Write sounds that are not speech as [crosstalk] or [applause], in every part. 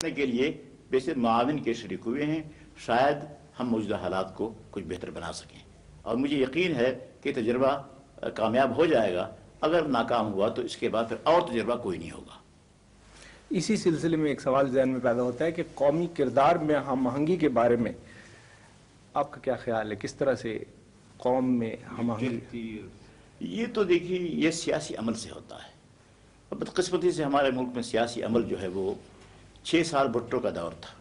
کرنے کے لیے بیسے معاون کے شریک ہوئے ہیں۔ شاید ہم موجودہ حالات کو کچھ بہتر بنا سکیں۔ اور مجھے یقین ہے کہ تجربہ کامیاب ہو جائے گا۔ اگر ناکام ہوا تو اس کے بعد پھر اور تجربہ کوئی نہیں ہوگا۔ اسی سلسلے میں ایک سوال ذہن میں پیدا ہوتا ہے کہ قومی کردار میں ہم آہنگی کے بارے میں آپ کا کیا خیال ہے؟ کس طرح سے قوم میں ہم آہنگی یہ تو دیکھیے یہ سیاسی عمل سے ہوتا ہے۔ بدقسمتی سے ہمارے ملک میں سیاسی عمل جو ہے وہ چھ سال بھٹو کا دور تھا۔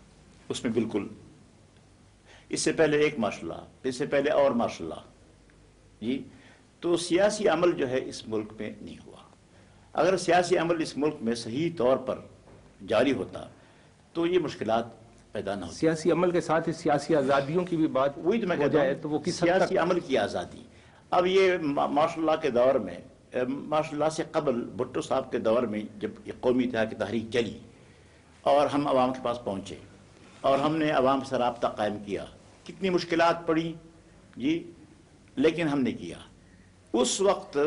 اس میں بالکل۔ اس سے پہلے ایک ماشاء اللہ اس سے پہلے اور ماشاء اللہ جی تو سیاسی عمل جو ہے اس ملک میں نہیں ہوا۔ اگر سیاسی عمل اس ملک میں صحیح طور پر جاری ہوتا تو یہ مشکلات پیدا نہ ہوتی۔ سیاسی عمل کے ساتھ سیاسی آزادیوں کی بھی بات وہی تو میں کہتا ہوں تو وہ کس سیاسی عمل کی آزادی۔ اب یہ ماشاء اللہ کے دور میں ماشاء اللہ سے قبل بھٹو صاحب کے دور میں جب یہ قومی اتحاد کی تحریک چلی اور ہم عوام کے پاس پہنچے اور ہم نے عوام سے رابطہ قائم کیا۔ کتنی مشکلات پڑی؟ جی لیکن ہم نے کیا۔ اس وقت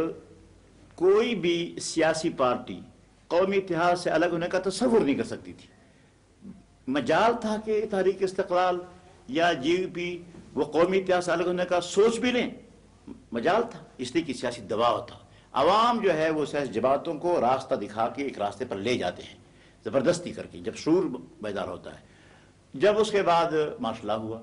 کوئی بھی سیاسی پارٹی قومی اتحاد سے الگ ہونے کا تصور نہیں کر سکتی تھی۔ مجال تھا کہ تحریک استقلال یا جی پی وہ قومی اتحاد سے الگ ہونے کا سوچ بھی لیں۔ مجال تھا، اس لیے کہ سیاسی دباؤ تھا۔ عوام جو ہے وہ سیاسی جماعتوں کو راستہ دکھا کے ایک راستے پر لے جاتے ہیں۔ زبردستی کر کے جب شور بیدار ہوتا ہے۔ جب اس کے بعد ماشاء اللہ ہوا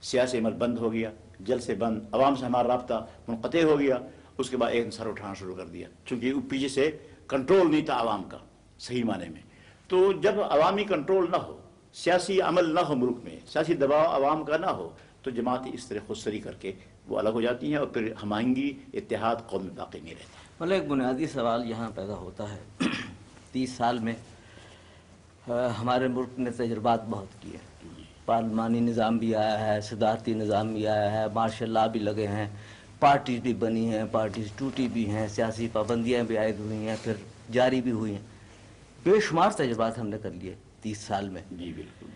سیاسی عمل بند ہو گیا، جل سے بند، عوام سے ہمارا رابطہ منقطع ہو گیا، اس کے بعد ایک سر اٹھانا شروع کر دیا۔ چونکہ وہ پیچھے جی سے کنٹرول نہیں تھا عوام کا، صحیح معنی میں۔ تو جب عوامی کنٹرول نہ ہو، سیاسی عمل نہ ہو ملک میں، سیاسی دباؤ عوام کا نہ ہو، تو جماعتیں اس طرح خود سری کر کے وہ الگ ہو جاتی ہیں اور پھر ہم اتحاد قوم میں باقی نہیں رہتا مطلب ایک بنیادی سوال یہاں پیدا ہوتا ہے۔ [clears throat] تیس سال میں ہمارے ملک نے تجربات بہت کیے پارلیمانی نظام بھی آیا ہے صدارتی نظام بھی آیا ہے مارشل لا بھی لگے ہیں پارٹیز بھی بنی ہیں پارٹیز ٹوٹی بھی ہیں سیاسی پابندیاں بھی عائد ہوئی ہیں پھر جاری بھی ہوئی ہیں۔ بے شمار تجربات ہم نے کر لیے تیس سال میں۔ جی بالکل۔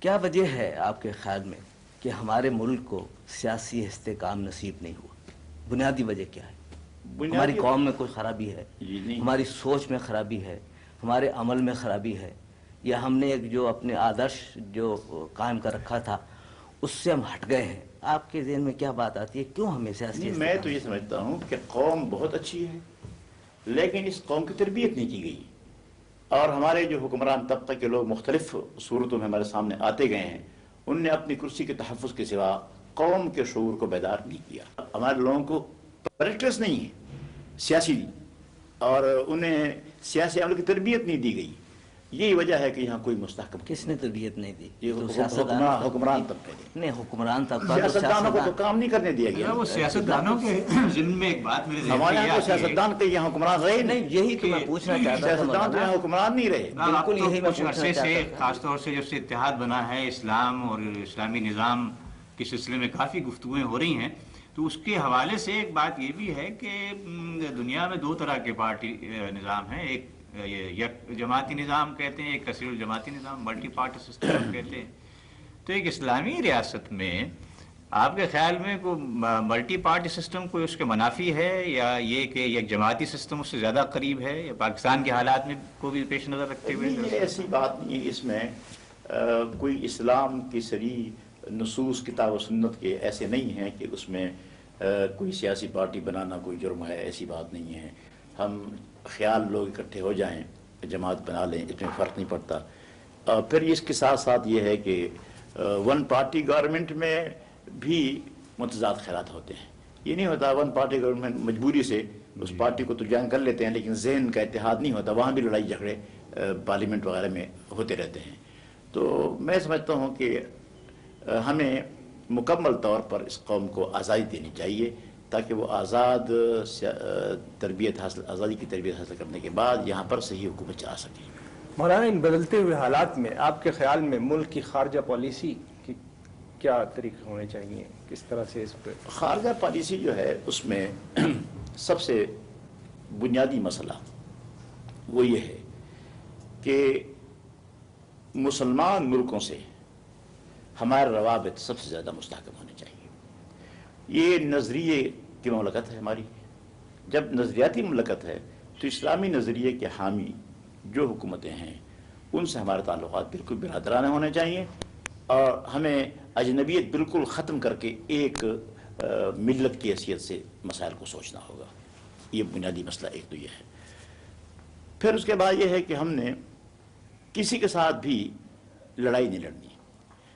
کیا وجہ ہے آپ کے خیال میں کہ ہمارے ملک کو سیاسی استحکام نصیب نہیں ہوا؟ بنیادی وجہ کیا ہے؟ ہماری قوم میں کوئی خرابی ہے؟ جی ہماری سوچ میں خرابی ہے؟ ہمارے عمل میں خرابی ہے؟ یا ہم نے ایک جو اپنے آدرش جو قائم کر رکھا تھا اس سے ہم ہٹ گئے ہیں۔ آپ کے ذہن میں کیا بات آتی ہے؟ کیوں ہمیں سیاسی میں تو یہ سمجھتا ہوں کہ قوم بہت اچھی ہے لیکن اس قوم کی تربیت نہیں کی گئی۔ اور ہمارے جو حکمران طبقے کے لوگ مختلف صورتوں میں ہمارے سامنے آتے گئے ہیں ان نے اپنی کرسی کے تحفظ کے سوا قوم کے شعور کو بیدار نہیں کیا۔ ہمارے لوگوں کو پریکٹس نہیں ہے سیاسی۔ اور انہیں سیاسی عمل کی تربیت نہیں دی گئی۔ یہی وجہ ہے کہ یہاں کوئی مستحکم کس نے تربیت نہیں دی؟ یہ حکمران- طبقے نے نہیں حکمران طبقہ سیاستدانوں کو تو کام نہیں کرنے دیا گیا۔ وہ سیاستدانوں کے ذمہ میں ایک بات میرے ذہن ہمارے یہاں سیاستدان کے یہاں حکمران رہے نہیں۔ یہی تو میں پوچھنا چاہتا تھا سیاستدان تو۔ یہاں حکمران نہیں رہے۔ آپ بالکل یہی میں پوچھنا سے۔ خاص طور سے جب سے اتحاد بنا ہے اسلام اور اسلامی نظام کے سلسلے میں کافی گفتگویں ہو رہی ہیں تو اس کے حوالے سے ایک بات یہ بھی ہے کہ دنیا میں دو طرح کے پارٹی نظام ہیں۔ ایک یک جماعتی نظام کہتے ہیں، ایک کثیر الجماعتی نظام ملٹی پارٹی سسٹم کہتے ہیں۔ تو ایک اسلامی ریاست میں آپ کے خیال میں کوئی ملٹی پارٹی سسٹم کوئی اس کے منافی ہے یا یہ کہ یک جماعتی سسٹم اس سے زیادہ قریب ہے؟ یا پاکستان کے حالات میں کو بھی پیش نظر رکھتے ہوئے؟ یہ ایسی بات نہیں اس میں۔ کوئی اسلام کی سری نصوص کتاب و سنت کے ایسے نہیں ہیں کہ اس میں کوئی سیاسی پارٹی بنانا کوئی جرم ہے، ایسی بات نہیں ہے۔ ہم خیال لوگ اکٹھے ہو جائیں جماعت بنا لیں اس میں فرق نہیں پڑتا۔ پھر اس کے ساتھ ساتھ یہ ہے کہ ون پارٹی گورنمنٹ میں بھی متضاد خیالات ہوتے ہیں۔ یہ نہیں ہوتا ون پارٹی گورنمنٹ مجبوری سے اس پارٹی کو تو جنگ کر لیتے ہیں لیکن ذہن کا اتحاد نہیں ہوتا۔ وہاں بھی لڑائی جھگڑے پارلیمنٹ وغیرہ میں ہوتے رہتے ہیں۔ تو میں سمجھتا ہوں کہ ہمیں مکمل طور پر اس قوم کو آزادی دینی چاہیے۔ تاکہ وہ آزاد تربیت حاصل آزادی کی تربیت حاصل کرنے کے بعد یہاں پر صحیح حکومت چلا سکیں مولانا ان بدلتے ہوئے حالات میں آپ کے خیال میں ملک کی خارجہ پالیسی کی کیا طریقے ہونے چاہیے؟ کس طرح سے اس پہ؟ خارجہ پالیسی جو ہے اس میں [clears throat] سب سے بنیادی مسئلہ وہ یہ ہے کہ مسلمان ملکوں سے ہمارے روابط سب سے زیادہ مستحکم ہونے چاہیے۔ یہ نظریے کی مملکت ہے ہماری۔ جب نظریاتی مملکت ہے، تو اسلامی نظریے کے حامی جو حکومتیں ہیں، ان سے ہمارے تعلقات بالکل برادرانہ ہونے چاہیے اور ہمیں اجنبیت بالکل ختم کر کے ایک ملت کی حیثیت سے مسائل کو سوچنا ہوگا۔ یہ بنیادی مسئلہ ایک تو یہ ہے۔ پھر اس کے بعد یہ ہے کہ ہم نے کسی کے ساتھ بھی لڑائی نہیں لڑنی۔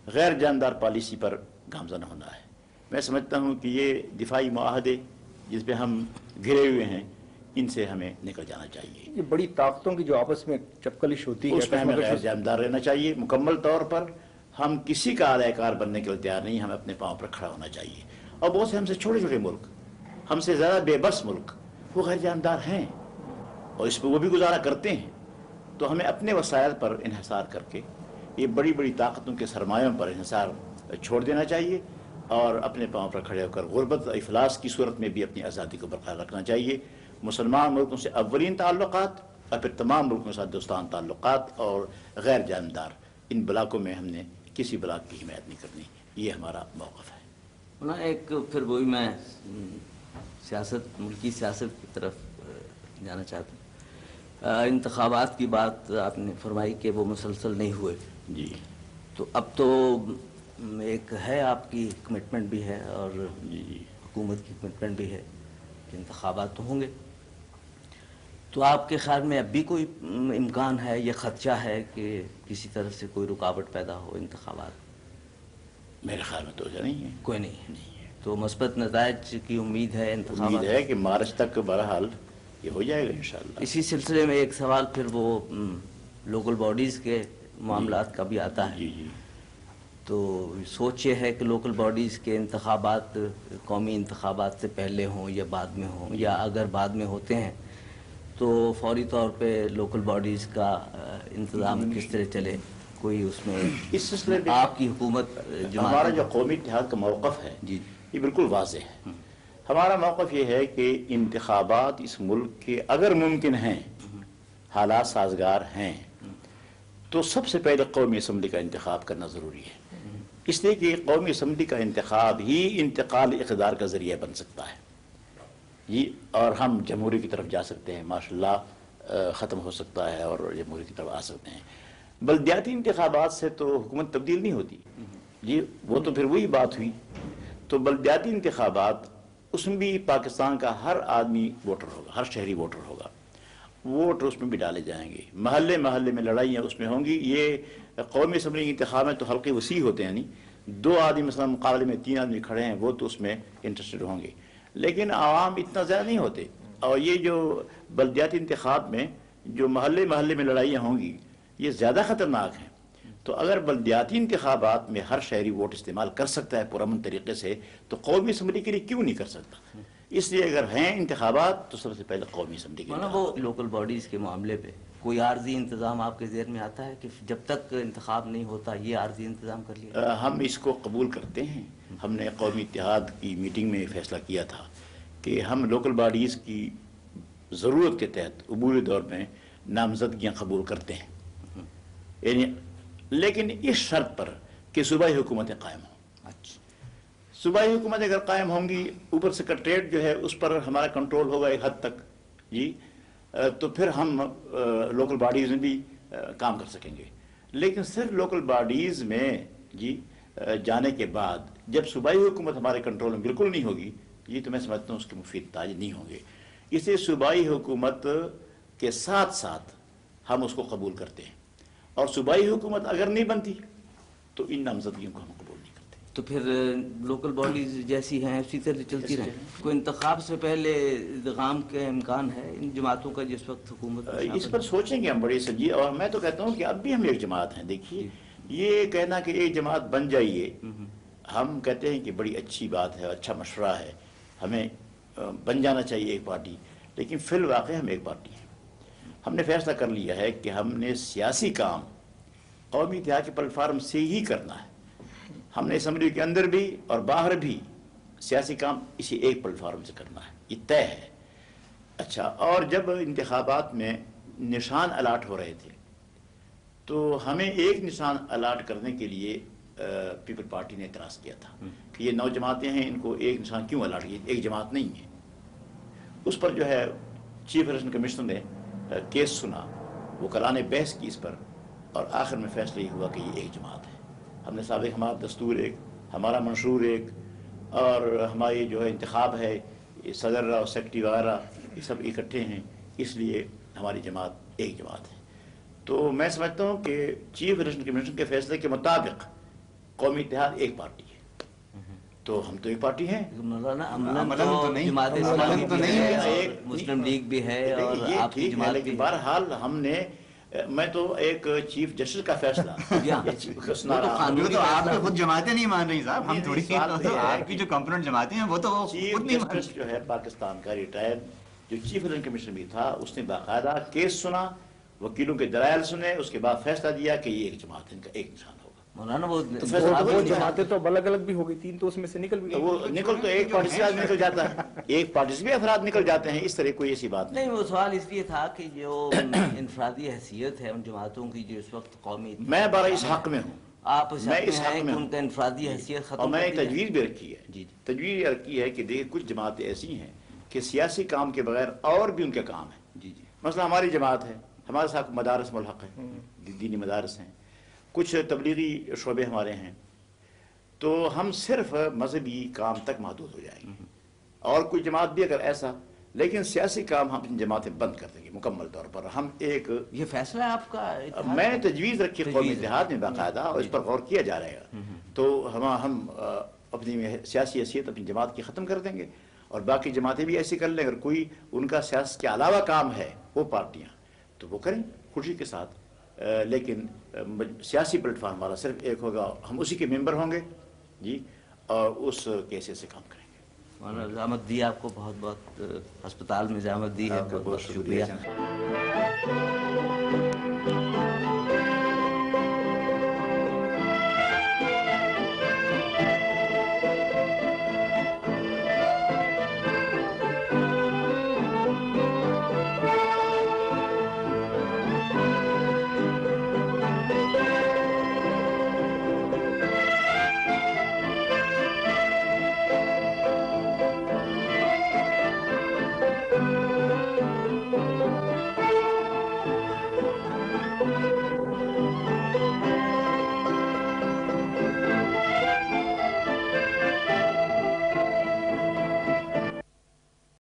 غیر جاندار پالیسی پر گامزن ہونا ہے۔ میں سمجھتا ہوں کہ یہ دفاعی معاہدے جس پہ ہم گھرے ہوئے ہیں ان سے ہمیں نکل جانا چاہیے۔ یہ بڑی طاقتوں کی جو آپس میں چپکلش ہوتی ہے اس میں ہمیں غیر جانبدار رہنا چاہیے۔ مکمل طور پر ہم کسی کا اعلی کار بننے کے لیے تیار نہیں ہمیں اپنے پاؤں پر کھڑا ہونا چاہیے۔ اور بہت سے ہم سے چھوٹے چھوٹے ملک ہم سے زیادہ بے بس ملک وہ غیر جاندار ہیں اور اس پہ وہ بھی گزارا کرتے ہیں۔ تو ہمیں اپنے وسائل پر انحصار کر کے یہ بڑی بڑی طاقتوں کے سرمایوں پر انحصار چھوڑ دینا چاہیے۔ اور اپنے پاؤں پر کھڑے ہو کر غربت اور افلاس کی صورت میں بھی اپنی آزادی کو برقرار رکھنا چاہیے۔ مسلمان ملکوں سے اولین تعلقات اور پھر تمام ملکوں کے ساتھ دوستان تعلقات اور غیر جاندار ان بلاکوں میں ہم نے کسی بلاک کی حمایت نہیں کرنی۔ یہ ہمارا موقف ہے۔ نا ایک پھر وہی میں سیاست ملکی سیاست کی طرف جانا چاہتا ہوں۔ انتخابات کی بات آپ نے فرمائی کہ وہ مسلسل نہیں ہوئے۔ جی۔ تو اب تو ایک ہے آپ کی کمٹمنٹ بھی ہے اور جی جی۔ حکومت کی کمٹمنٹ بھی ہے کہ انتخابات تو ہوں گے۔ تو آپ کے خیال میں اب بھی کوئی امکان ہے یا خدشہ ہے کہ کسی طرح سے کوئی رکاوٹ پیدا ہو انتخابات؟ میرے خیال میں تو نہیں ہے۔ کوئی نہیں۔ ہے۔ تو مثبت نتائج کی امید ہے امید انتخابات ہے کہ مارچ تک بہرحال یہ ہو جائے گا انشاءاللہ۔ اسی سلسلے میں ایک سوال پھر وہ لوکل باڈیز کے معاملات کا بھی آتا ہے۔ جی جی۔ تو سوچ یہ ہے کہ لوکل باڈیز کے انتخابات قومی انتخابات سے پہلے ہوں یا بعد میں ہوں یا اگر بعد میں ہوتے ہیں تو فوری طور پہ لوکل باڈیز کا انتظام کس طرح چلے کوئی اس میں اس سلسلے میں آپ کی حکومت ہمارا جو قومی اتحاد کا موقف ہے جی۔ یہ بالکل واضح ہے۔ ہمارا موقف یہ ہے کہ انتخابات اس ملک کے اگر ممکن ہیں حالات سازگار ہیں تو سب سے پہلے قومی اسمبلی کا انتخاب کرنا ضروری ہے۔ اس لیے کہ قومی اسمبلی کا انتخاب ہی انتقال اقتدار کا ذریعہ بن سکتا ہے۔ جی اور ہم جمہوری کی طرف جا سکتے ہیں ماشاء اللہ ختم ہو سکتا ہے اور جمہوری کی طرف آ سکتے ہیں۔ بلدیاتی انتخابات سے تو حکومت تبدیل نہیں ہوتی۔ جی وہ تو پھر وہی بات ہوئی۔ تو بلدیاتی انتخابات، اس میں بھی پاکستان کا ہر آدمی ووٹر ہوگا، ہر شہری ووٹر ہوگا۔ ووٹ اس میں بھی ڈالے جائیں گے۔ محلے محلے میں لڑائیاں اس میں ہوں گی۔ یہ قومی اسمبلی کے انتخاب میں تو حلقے وسیع ہوتے ہیں نہیں دو آدمی مثلا مقابلے میں تین آدمی کھڑے ہیں، وہ تو اس میں انٹرسٹڈ ہوں گے۔ لیکن عوام اتنا زیادہ نہیں ہوتے۔ اور یہ جو بلدیاتی انتخاب میں جو محلے محلے میں لڑائیاں ہوں گی، یہ زیادہ خطرناک ہیں۔ تو اگر بلدیاتی انتخابات میں ہر شہری ووٹ استعمال کر سکتا ہے پرامن طریقے سے، تو قومی اسمبلی کے لیے کیوں نہیں کر سکتا؟ اس لیے اگر ہیں انتخابات تو سب سے پہلے قومی اسمبلی وہ لوکل باڈیز کے معاملے پہ۔ کوئی عارضی انتظام آپ کے ذہن میں آتا ہے کہ جب تک انتخاب نہیں ہوتا یہ عارضی انتظام کر لیا؟ ہم اس کو قبول کرتے ہیں۔ ہم نے قومی اتحاد کی میٹنگ میں فیصلہ کیا تھا کہ ہم لوکل باڈیز کی ضرورت کے تحت عبوری دور میں نامزدگیاں قبول کرتے ہیں۔ یعنی لیکن اس شرط پر کہ صوبائی حکومتیں قائم ہوں۔ صوبائی حکومت اگر قائم ہوں گی، اوپر سیکرٹریٹ جو ہے، اس پر ہمارا کنٹرول ہوگا ایک حد تک۔ جی تو پھر ہم لوکل باڈیز میں بھی کام کر سکیں گے۔ لیکن صرف لوکل باڈیز میں جی جانے کے بعد جب صوبائی حکومت ہمارے کنٹرول میں بالکل نہیں ہوگی یہ تو میں سمجھتا ہوں اس کے مفید تاج نہیں ہوں گے۔ اس لیے صوبائی حکومت کے ساتھ ساتھ ہم اس کو قبول کرتے ہیں۔ اور صوبائی حکومت اگر نہیں بنتی، تو ان نامزدگیوں کو ہم تو پھر لوکل باڈیز جیسی ہیں اسی طرح چلتی رہیں کوئی انتخاب سے پہلے ادغام کے امکان ہے ان جماعتوں کا جس وقت حکومت اس پر سوچیں گے ہم بڑی سنجی اور میں تو کہتا ہوں کہ اب بھی ہم ایک جماعت ہیں۔ دیکھیے یہ کہنا کہ ایک جماعت بن جائیے ہم کہتے ہیں کہ بڑی اچھی بات ہے اچھا مشورہ ہے۔ ہمیں بن جانا چاہیے ایک پارٹی۔ لیکن فی الواقع ہم ایک پارٹی ہیں۔ ہم نے فیصلہ کر لیا ہے کہ ہم نے سیاسی کام قومی اتحاد کے پلیٹ فارم سے ہی کرنا ہے۔ ہم نے اسمبلی کے اندر بھی اور باہر بھی سیاسی کام اسی ایک پلیٹ فارم سے کرنا ہے یہ طے ہے۔ اچھا اور جب انتخابات میں نشان الاٹ ہو رہے تھے تو ہمیں ایک نشان الاٹ کرنے کے لیے پیپل پارٹی نے اعتراض کیا تھا کہ یہ نو جماعتیں ہیں ان کو ایک نشان کیوں الاٹ کیا؟ ایک جماعت نہیں ہے۔ اس پر جو ہے چیف الیکشن کمشنر نے کیس سنا۔ وہ نے بحث کی اس پر اور آخر میں فیصلہ یہ ہوا کہ یہ ایک جماعت ہے۔ ہم نے سابق ہمارا دستور ایک ہمارا منشور ایک اور ہماری جو ہے انتخاب ہے صدر اور سیکٹری وغیرہ یہ سب اکٹھے ہیں۔ اس لیے ہماری جماعت ایک جماعت ہے۔ تو میں سمجھتا ہوں کہ چیف الیکشن کمیشن کے فیصلے کے مطابق قومی اتحاد ایک پارٹی ہے۔ تو ہم تو ایک پارٹی ہیں۔ ایک- مسلم لیگ ہے اور لیکن بھی ہے۔ بہرحال ہم نے میں تو ایک چیف جسٹس کا فیصلہ [laughs] وہ تو تو آپ کو خود جماعتیں نہیں مان رہی صاحب ہم تھوڑی تو آپ کی جو کمپوننٹ جماعتیں ہیں وہ تو چیف جسٹس جو ہے پاکستان کا ریٹائر جو چیف الیکشن کمیشن بھی تھا اس نے باقاعدہ کیس سنا وکیلوں کے دلائل سنے اس کے بعد فیصلہ دیا کہ یہ ایک جماعت ہے، ان کا ایک نشان مولانا وہ۔ جماعتیں تو الگ الگ بھی ہو گئی تین تو اس میں سے نکل بھی وہ نکل تو ایک پارٹی نکل جاتا ہے۔ [laughs] ایک پارٹی سے بھی افراد نکل جاتے ہیں اس طرح کوئی ایسی بات نہیں۔ وہ سوال اس لیے تھا کہ جو [coughs] انفرادی حیثیت ہے ان جماعتوں کی جو اس وقت قومی میں بارہ اس حق میں ہوں۔ آپ اس میں حق اس میں حق میں ان کا انفرادی حیثیت ختم اور میں؟ تجویز بھی رکھی ہے۔ جی۔ جی تجویز یہ رکھی ہے کہ دیکھیں کچھ جماعتیں ایسی ہیں کہ سیاسی کام کے بغیر اور بھی ان کے کام ہیں۔ جی جی۔ مثلا ہماری جماعت ہے ہمارے ساتھ مدارس ملحق ہے دینی مدارس ہیں۔ کچھ تبلیغی شعبے ہمارے ہیں تو ہم صرف مذہبی کام تک محدود ہو جائیں گے۔ اور کوئی جماعت بھی اگر ایسا لیکن سیاسی کام ہم اپنی جماعتیں بند کر دیں گے مکمل طور پر۔ ہم ایک یہ فیصلہ ہے آپ کا؟ میں؟ تجویز رکھی قومی۔ اتحاد میں باقاعدہ اور اس پر غور کیا جا رہے گا تو ہم ہم اپنی سیاسی حیثیت اپنی جماعت کی ختم کر دیں گے۔ اور باقی جماعتیں بھی ایسی کر لیں۔ اگر کوئی ان کا سیاست کے علاوہ کام ہے وہ پارٹیاں تو وہ کریں خوشی کے ساتھ۔ لیکن سیاسی پلیٹ فارم والا صرف ایک ہوگا ہم اسی کے ممبر ہوں گے جی اور اس کیسے سے کام کریں گے؟ مولانا زحمت دی آپ کو بہت بہت ہسپتال میں زحمت دی ہے بہت بہت شکریہ